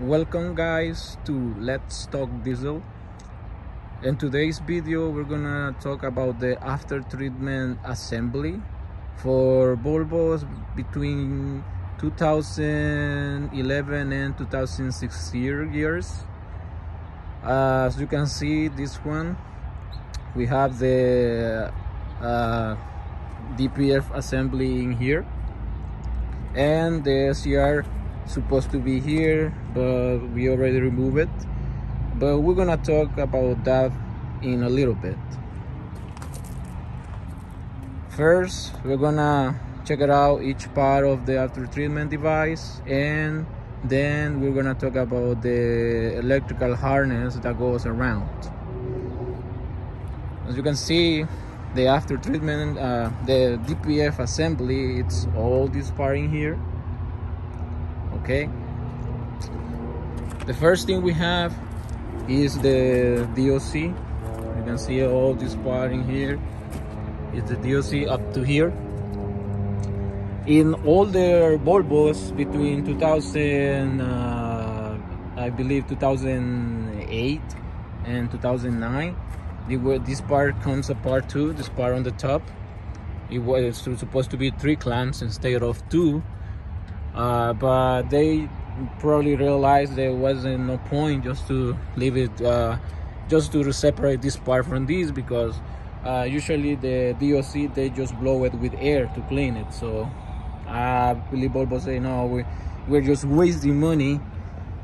welcome guys to let's talk diesel. In today's video we're gonna talk about the after treatment assembly for Volvos between 2011 and 2006 years. As you can see this one we have the uh, DPF assembly in here and the SCR supposed to be here but we already removed it. But we're gonna talk about that in a little bit. First we're gonna check it out each part of the after treatment device and then we're gonna talk about the electrical harness that goes around. As you can see the after treatment uh, the DPF assembly it's all this part in here okay? The first thing we have is the DOC you can see all this part in here. Is the DOC up to here. In all the Volvos between 2000 uh, I believe 2008 and 2009 this part comes apart too this part on the top. It was supposed to be three clamps instead of two uh, but they probably realized there wasn't no point just to leave it uh, just to separate this part from this because uh, usually the DOC they just blow it with air to clean it. So I believe Volvo say no we, we're just wasting money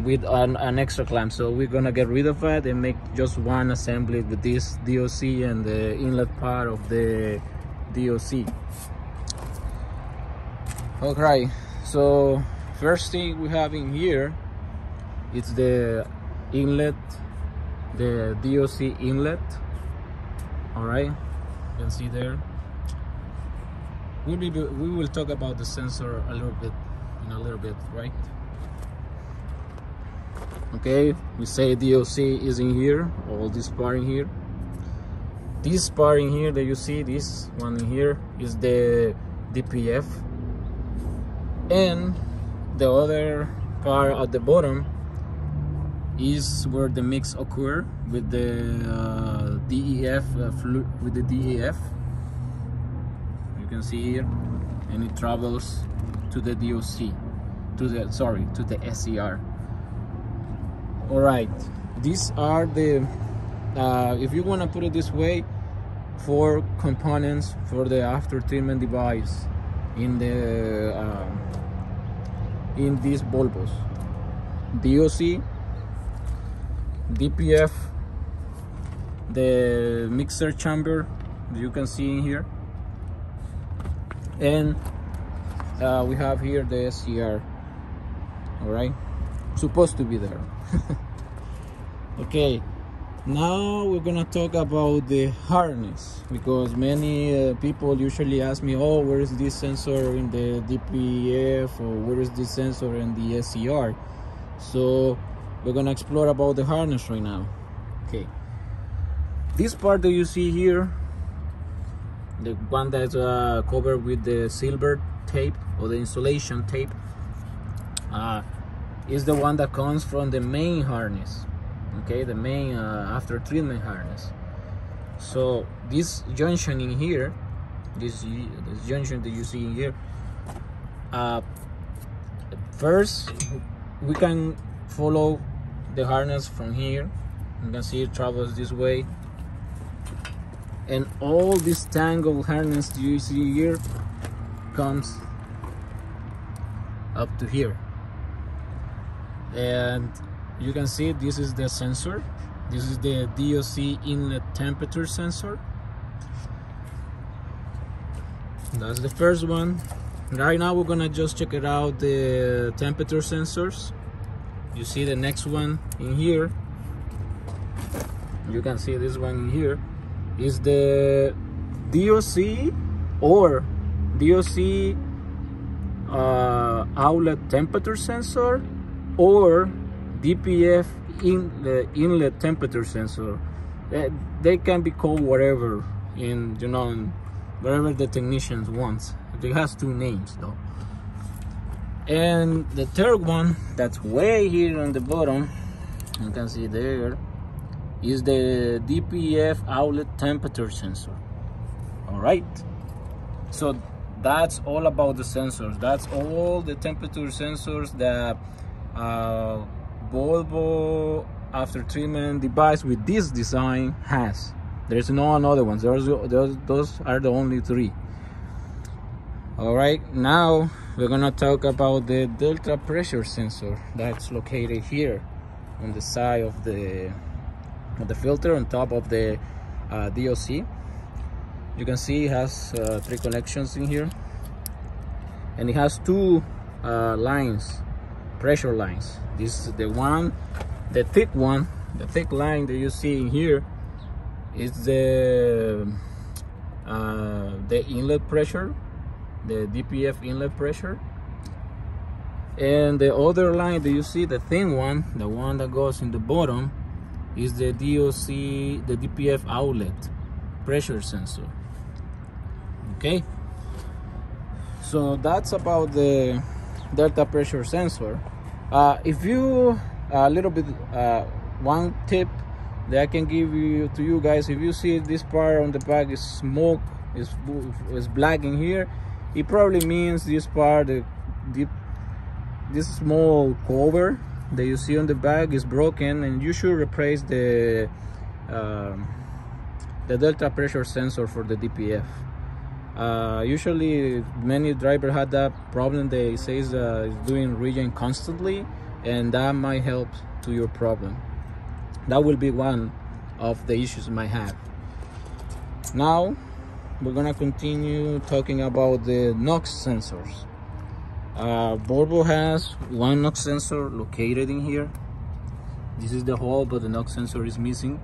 with an, an, extra clamp. So we're gonna get rid of it and make just one assembly with this DOC and the inlet part of the DOC okay so first thing we have in here it's the inlet the DOC inlet. All right you can see there. We'll be, we will talk about the sensor a little bit in a little bit right? Okay we say DOC is in here all this part in here. This part in here that you see this one in here is the DPF and the other part at the bottom is where the mix occur with the uh, DEF uh, with the DEF you can see here and it travels to the DOC to the sorry to the SCR all right these are the uh, if you want to put it this way four components for the after treatment device in the uh, in these Volvos DOC DPF the mixer chamber you can see in here. And uh, we have here the SCR all right? Supposed to be there. Okay now we're gonna talk about the harness because many uh, people usually ask me oh where is this sensor in the DPF or where is this sensor in the SCR so we're gonna explore about the harness right now. Okay. This part that you see here the one that's uh, covered with the silver tape or the insulation tape uh, is the one that comes from the main harness okay the main uh, after treatment harness. So this junction in here this this junction that you see in here uh, first we can follow the harness from here. You can see it travels this way. And all this tangled harness you see here comes up to here. And you can see this is the sensor. This is the DOC inlet temperature sensor. That's the first one. Right now we're gonna just check it out the temperature sensors. You see the next one in here. You can see this one in here. Is the DOC or DOC uh, outlet temperature sensor or DPF in the inlet temperature sensor. They, they can be called whatever in you know in whatever the technicians wants. It has two names though. and the third one that's way here on the bottom you can see there is the DPF outlet temperature sensor all right so that's all about the sensors that's all the temperature sensors that uh, Volvo after treatment device with this design has. There's no another ones. Those, those, those are the only three. All right now we're gonna talk about the delta pressure sensor that's located here on the side of the of the filter on top of the uh, DOC you can see it has uh, three connections in here. And it has two uh, lines pressure lines. This is the one the thick one the thick line that you see in here is the uh, the inlet pressure the DPF inlet pressure. And the other line that you see the thin one the one that goes in the bottom is the DOC the DPF outlet pressure sensor. Okay? So that's about the delta pressure sensor uh, if you a little bit uh, one tip that I can give you to you guys if you see this part on the back is smoke is is black in here it probably means this part the, this small cover that you see on the back is broken and you should replace the um, the delta pressure sensor for the DPF uh, usually many driver had that problem. They says uh, doing regen constantly and that might help to your problem. That will be one of the issues you might have. Now we're gonna continue talking about the NOx sensors. Uh, Volvo has one NOx sensor located in here. This is the hole but the NOx sensor is missing.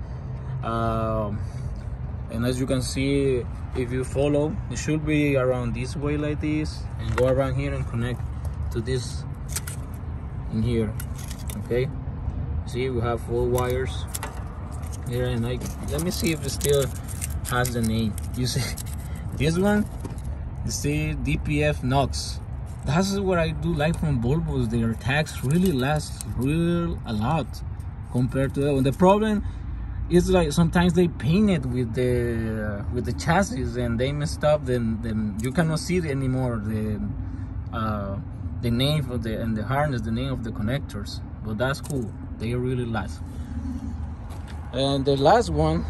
Um, and as you can see if you follow it should be around this way like this and go around here and connect to this in here okay? See we have four wires here and like let me see if it still has the name. You see this one you see dpf nox that's what i do like from volvos. Their tags really last real a lot compared to that one. The problem is like sometimes they paint it with the uh, with the chassis and they messed up then then you cannot see it anymore the uh, the name of the and the harness the name of the connectors. But that's cool. They really last. And the last one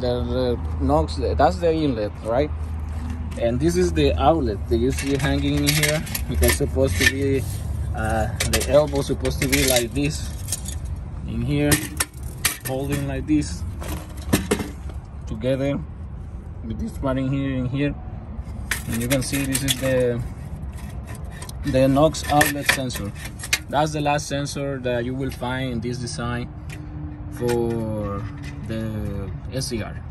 the, the NOx that's the inlet right? And this is the outlet that you see hanging in here. Because it's supposed to be uh, the elbow supposed to be like this in here holding like this together with this part in here in here. And you can see this is the the NOx outlet sensor. That's the last sensor that you will find in this design for the SCR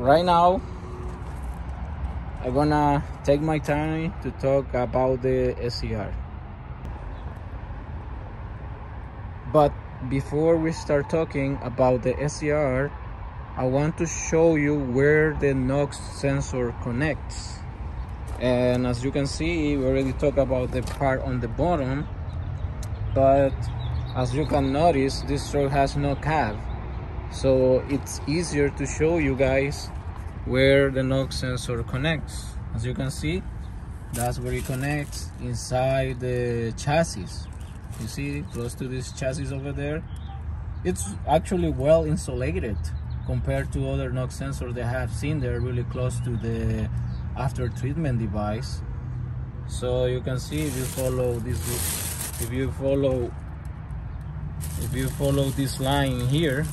right now I'm gonna take my time to talk about the SCR but before we start talking about the SCR I want to show you where the NOx sensor connects. And as you can see we already talked about the part on the bottom but as you can notice this truck has no cab. So it's easier to show you guys where the NOx sensor connects. As you can see that's where it connects inside the chassis you see close to this chassis over there. It's actually well insulated compared to other NOx sensors that I have seen. They're really close to the after treatment device. So you can see if you follow this if you follow if you follow this line here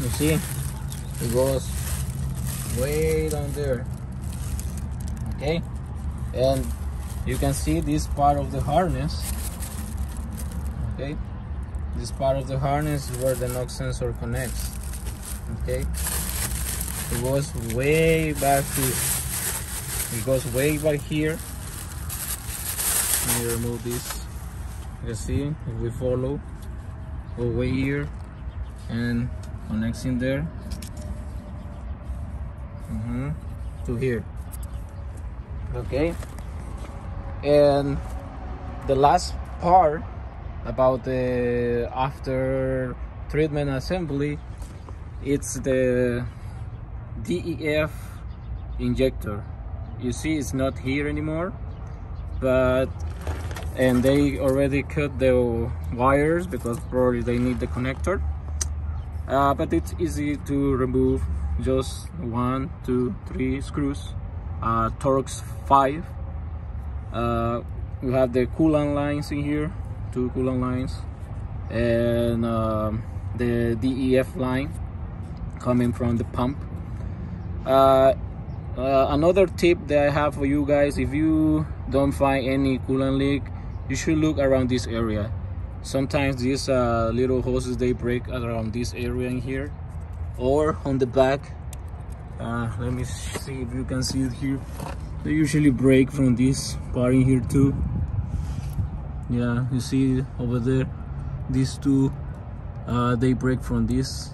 you see it goes way down there. Okay? And you can see this part of the harness okay? This part of the harness is where the NOx sensor connects okay? It goes way back to it goes way back here. Let me remove this. You can see if we follow go way here and connects in there. Mm -hmm, to here. Okay? And the last part about the after treatment assembly it's the DEF injector. You see it's not here anymore but and they already cut the wires because probably they need the connector. Uh, but it's easy to remove just one two three screws uh, Torx 5 uh, we have the coolant lines in here two coolant lines and um, the DEF line coming from the pump. Uh, uh, another tip that I have for you guys if you don't find any coolant leak you should look around this area. Sometimes these uh, little hoses they break around this area in here or on the back. Uh, let me see if you can see it here. They usually break from this part in here too yeah you see over there these two uh, they break from this.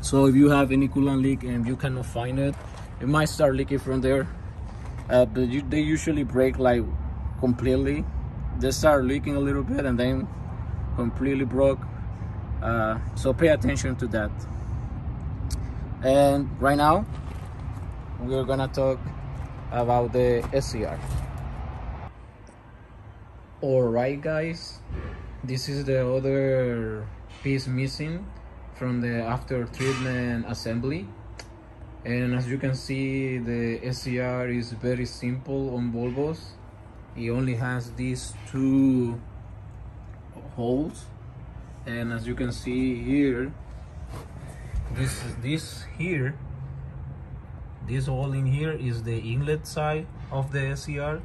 So if you have any coolant leak and you cannot find it it might start leaking from there. Uh, but you, they usually break like completely. They start leaking a little bit and then completely broke. Uh, so pay attention to that. And right now we're gonna talk about the SCR alright guys. This is the other piece missing from the after treatment assembly. And as you can see the SCR is very simple on Volvos it only has these two holes. And as you can see here this this here this hole in here is the inlet side of the SCR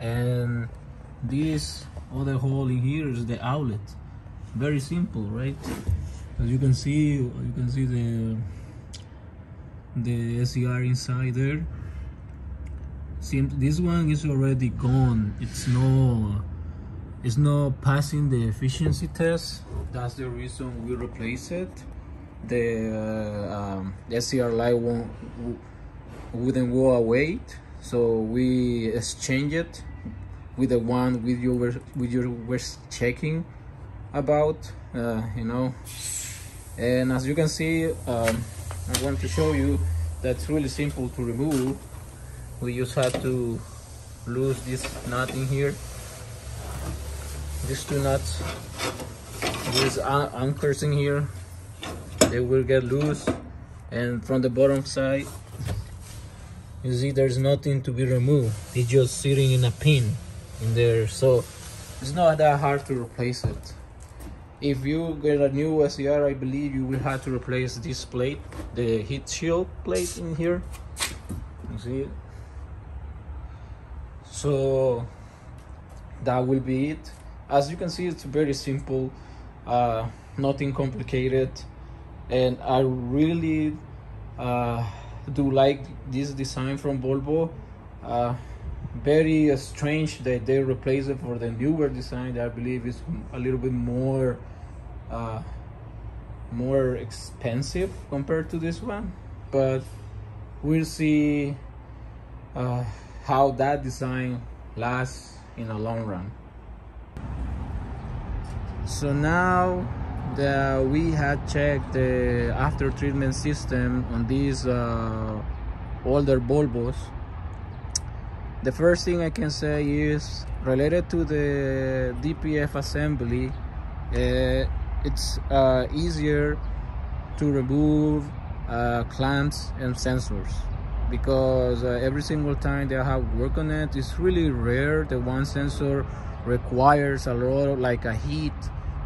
and this other hole in here is the outlet very simple right? As you can see you can see the the SCR inside there. Seems this one is already gone. It's no it's not passing the efficiency test. That's the reason we replace it. The, uh, um, SCR light won't wouldn't go away so we exchange it with the one with you were with you were checking about uh, you know. And as you can see um, I want to show you that's really simple to remove. We just have to lose this nut in here. These two nuts these anchors in here they will get loose. And from the bottom side you see there's nothing to be removed. It's just sitting in a pin in there. So it's not that hard to replace it. If you get a new SCR I believe you will have to replace this plate the heat shield plate in here. You see? It so that will be it. As you can see it's very simple uh, nothing complicated. And I really uh, do like this design from Volvo uh, very uh, strange that they replace it for the newer design that I believe is a little bit more uh, more expensive compared to this one but we'll see uh, how that design lasts in a long run. So now that we had checked the after treatment system on these uh, older Volvos the first thing I can say is related to the DPF assembly uh, it's uh, easier to remove uh, clamps and sensors because uh, every single time they have work on it it's really rare the one sensor requires a lot of like a heat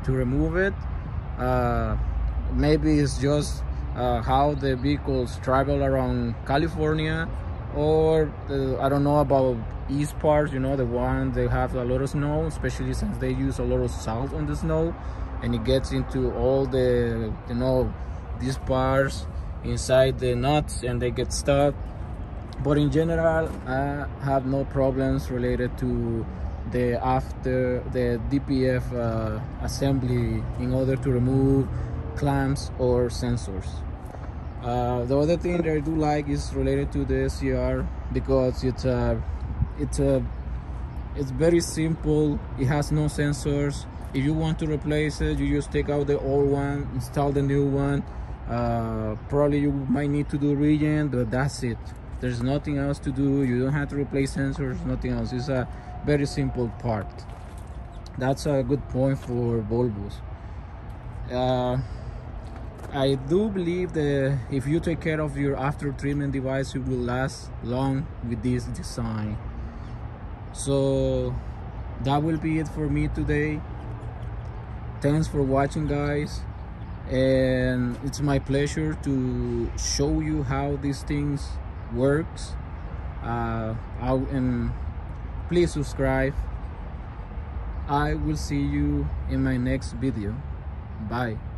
to remove it uh, maybe it's just uh, how the vehicles travel around California or the, I don't know about east parts you know the one they have a lot of snow especially since they use a lot of salt on the snow and it gets into all the you know these parts inside the nuts and they get stuck. But in general I have no problems related to the after the DPF uh, assembly in order to remove clamps or sensors. Uh, the other thing that I do like is related to the SCR because it's uh, it's a it's very simple. It has no sensors. If you want to replace it you just take out the old one install the new one. Uh, probably you might need to do regen but that's it. There's nothing else to do. You don't have to replace sensors nothing else. It's a very simple part. That's a good point for Volvos. Uh, I do believe that if you take care of your after treatment device it will last long with this design. So that will be it for me today. Thanks for watching guys. And it's my pleasure to show you how these things works uh I'll, and please subscribe. I will see you in my next video. Bye